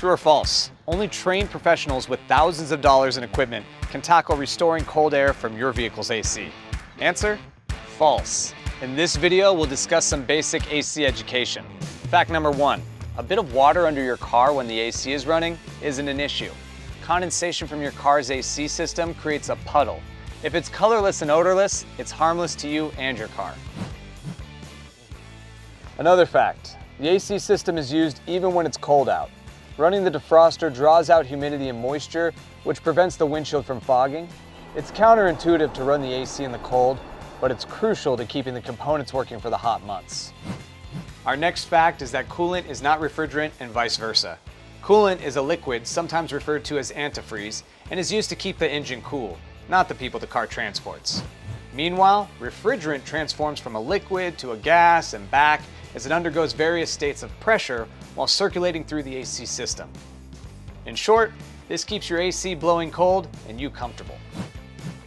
True or false? Only trained professionals with thousands of dollars in equipment can tackle restoring cold air from your vehicle's AC. Answer? False. In this video, we'll discuss some basic AC education. Fact number one, a bit of water under your car when the AC is running isn't an issue. Condensation from your car's AC system creates a puddle. If it's colorless and odorless, it's harmless to you and your car. Another fact, the AC system is used even when it's cold out. Running the defroster draws out humidity and moisture, which prevents the windshield from fogging. It's counterintuitive to run the AC in the cold, but it's crucial to keeping the components working for the hot months. Our next fact is that coolant is not refrigerant and vice versa. Coolant is a liquid, sometimes referred to as antifreeze, and is used to keep the engine cool, not the people the car transports. Meanwhile, refrigerant transforms from a liquid to a gas and back as it undergoes various states of pressure while circulating through the AC system. In short, this keeps your AC blowing cold and you comfortable.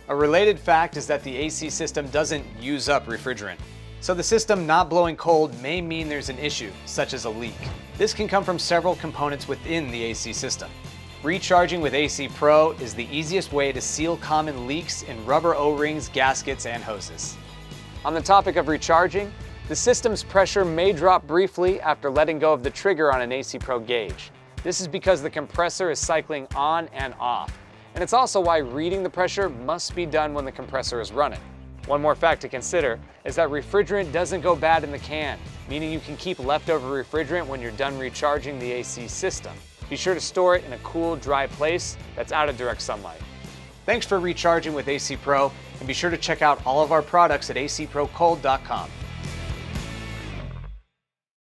A related fact is that the AC system doesn't use up refrigerant. So the system not blowing cold may mean there's an issue, such as a leak. This can come from several components within the AC system. Recharging with AC Pro is the easiest way to seal common leaks in rubber O-rings, gaskets, and hoses. On the topic of recharging, the system's pressure may drop briefly after letting go of the trigger on an AC Pro gauge. This is because the compressor is cycling on and off. And it's also why reading the pressure must be done when the compressor is running. One more fact to consider is that refrigerant doesn't go bad in the can, meaning you can keep leftover refrigerant when you're done recharging the AC system. Be sure to store it in a cool, dry place that's out of direct sunlight. Thanks for recharging with AC Pro, and be sure to check out all of our products at acprocold.com.